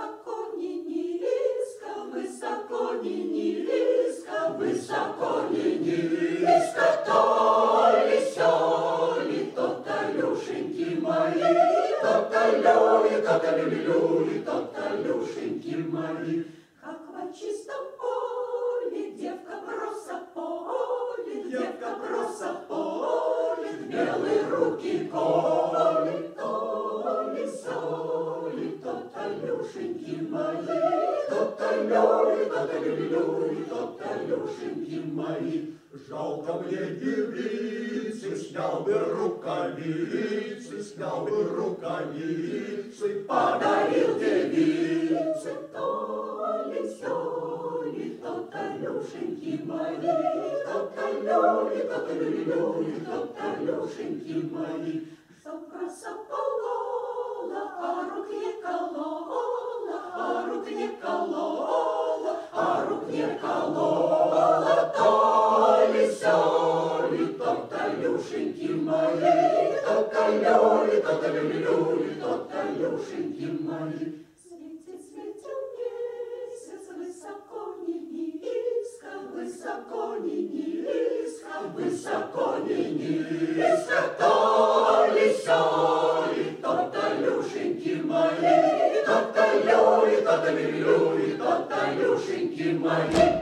Высоко не низко, высоко не не низко, то ли сё ли, то-то, Люшеньки мои, то-то, люли, то-то, люли, люли, то-то, Как во чистом поле девка броса поле, девка броса поле, белые руки коль. Тоталюшеньки мои. Тоталюли, тоталюли, тоталюшеньки мои. Жалко мне девицы, снял бы рукавицы, снял бы рукавицы, подарил девице. толи, соли, тоталюшеньки мои, Тоталюли, тоталюли, тоталюшеньки мои. Чтоб краса полола, а рук не колола, Танюшеньки мои, Только Лёли, только Люли-Люли, Только Танюшеньки мои. Светит, светил месяц высоко не низко, Высоко не низко, Высоко не низко, То ли сё ли, То Танюшеньки мои, То-то Лёли, то-то То Танюшеньки мои.